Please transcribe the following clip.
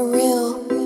for real.